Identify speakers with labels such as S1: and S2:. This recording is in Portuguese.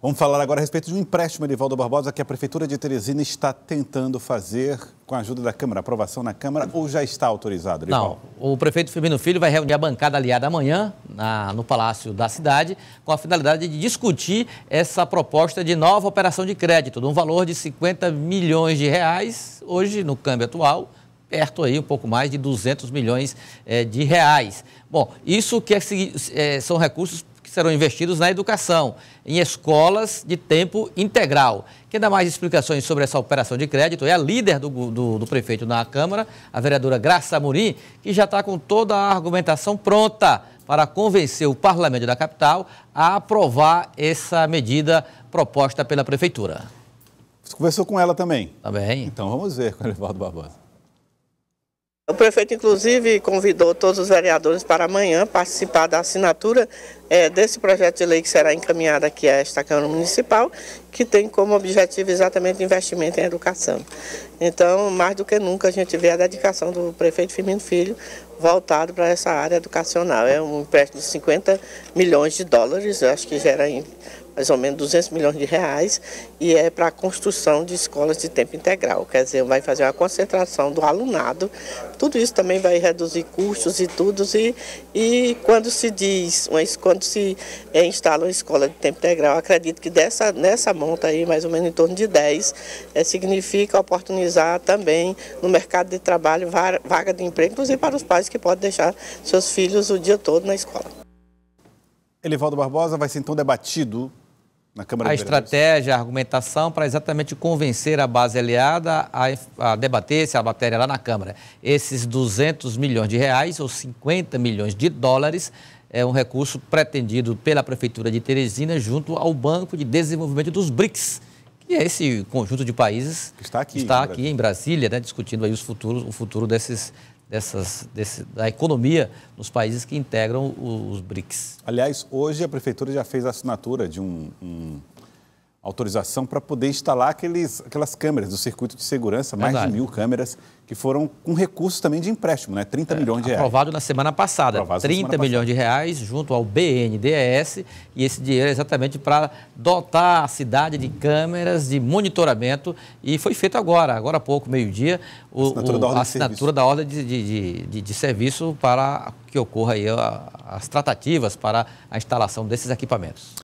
S1: Vamos falar agora a respeito de um empréstimo, Edivaldo Barbosa, que a Prefeitura de Teresina está tentando fazer com a ajuda da Câmara. Aprovação na Câmara ou já está autorizado,
S2: Edivaldo? Não, o prefeito Firmino Filho vai reunir a bancada aliada amanhã na, no Palácio da cidade com a finalidade de discutir essa proposta de nova operação de crédito, de um valor de 50 milhões de reais, hoje no câmbio atual, perto aí, um pouco mais de 200 milhões é, de reais. Bom, isso que é, é, são recursos que serão investidos na educação, em escolas de tempo integral. Quem dá mais explicações sobre essa operação de crédito é a líder do, do, do prefeito na Câmara, a vereadora Graça Amorim, que já está com toda a argumentação pronta para convencer o parlamento da capital a aprovar essa medida proposta pela prefeitura.
S1: Você conversou com ela também?
S2: Também.
S1: Então vamos ver com o Evaldo Barbosa.
S3: O prefeito, inclusive, convidou todos os vereadores para amanhã participar da assinatura é, desse projeto de lei que será encaminhado aqui a esta Câmara Municipal, que tem como objetivo exatamente investimento em educação. Então, mais do que nunca, a gente vê a dedicação do prefeito Firmino Filho voltado para essa área educacional. É um empréstimo de 50 milhões de dólares, eu acho que gera mais ou menos 200 milhões de reais, e é para a construção de escolas de tempo integral. Quer dizer, vai fazer uma concentração do alunado. Tudo isso também vai reduzir custos e tudo. E, e quando se diz, quando se é, instala uma escola de tempo integral, acredito que dessa, nessa monta aí, mais ou menos em torno de 10, é, significa oportunizar também no mercado de trabalho vaga de emprego, inclusive para os pais que podem deixar seus filhos o dia todo na escola.
S1: Elivaldo Barbosa vai ser então debatido na Câmara
S2: a estratégia, a argumentação para exatamente convencer a base aliada a, a debater essa matéria lá na Câmara. Esses 200 milhões de reais ou 50 milhões de dólares é um recurso pretendido pela Prefeitura de Teresina junto ao Banco de Desenvolvimento dos BRICS, que é esse conjunto de países
S1: que está aqui,
S2: está aqui em Brasília, né, discutindo aí os futuros, o futuro desses, dessas, desse, da economia nos países que integram os BRICS.
S1: Aliás, hoje a Prefeitura já fez a assinatura de um, um autorização para poder instalar aqueles, aquelas câmeras do circuito de segurança, mais Verdade. de mil câmeras, que foram com recursos também de empréstimo, né? 30 é, milhões de reais.
S2: Aprovado na semana passada, aprovado 30 semana milhões passada. de reais junto ao BNDES, e esse dinheiro é exatamente para dotar a cidade de câmeras de monitoramento, e foi feito agora, agora há pouco, meio-dia, a assinatura da ordem de, de, de, de, serviço para que ocorra aí as tratativas para a instalação desses equipamentos.